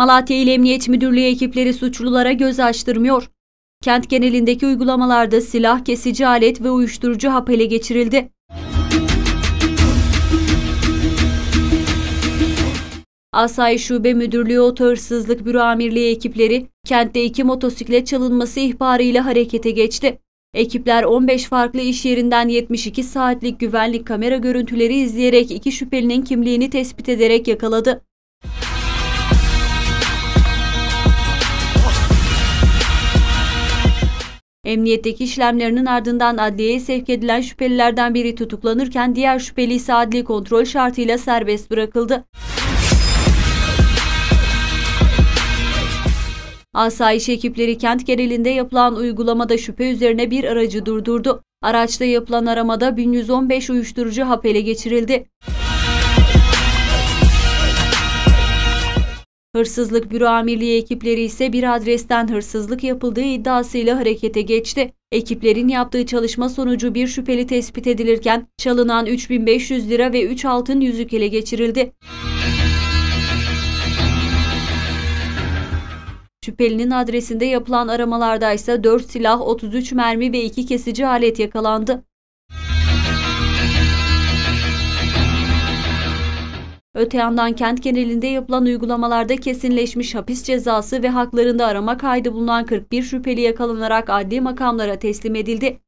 Malatya İl Emniyet Müdürlüğü ekipleri suçlulara göz açtırmıyor. Kent genelindeki uygulamalarda silah, kesici alet ve uyuşturucu hap ele geçirildi. Asayiş Şube Müdürlüğü Oto Hırsızlık Büro Amirliği ekipleri kentte iki motosiklet çalınması ihbarıyla harekete geçti. Ekipler 15 farklı iş yerinden 72 saatlik güvenlik kamera görüntüleri izleyerek iki şüphelinin kimliğini tespit ederek yakaladı. Emniyetteki işlemlerinin ardından adliyeye sevk edilen şüphelilerden biri tutuklanırken diğer şüpheli ise adli kontrol şartıyla serbest bırakıldı. Asayiş ekipleri kent genelinde yapılan uygulamada şüphe üzerine bir aracı durdurdu. Araçta yapılan aramada 1115 uyuşturucu hap ele geçirildi. Hırsızlık Büro Amirliği ekipleri ise bir adresten hırsızlık yapıldığı iddiasıyla harekete geçti. Ekiplerin yaptığı çalışma sonucu bir şüpheli tespit edilirken çalınan 3500 lira ve 3 altın yüzük ele geçirildi. Şüphelinin adresinde yapılan aramalarda ise 4 silah, 33 mermi ve 2 kesici alet yakalandı. Öte yandan kent genelinde yapılan uygulamalarda kesinleşmiş hapis cezası ve haklarında arama kaydı bulunan 41 şüpheli yakalanarak adli makamlara teslim edildi.